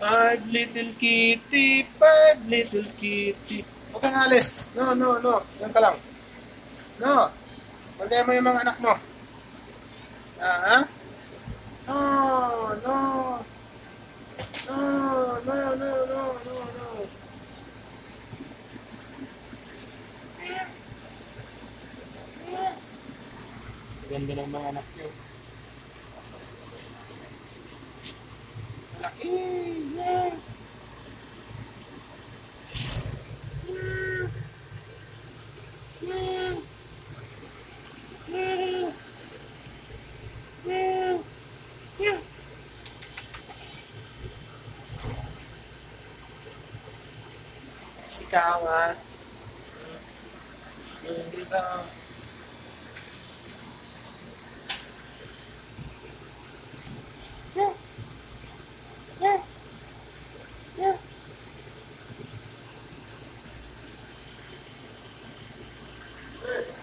Five little kitty, five little kitty. Huwag kang alis. No, no, no. Yan ka lang. No. Pagkaya mo yung mga anak mo. Ah, ha? No, no. No, no, no, no, no, no. Ganda ng mga anak niyo. Malaki. ficar lá sempre. Yeah. Yeah. Yeah. Yeah.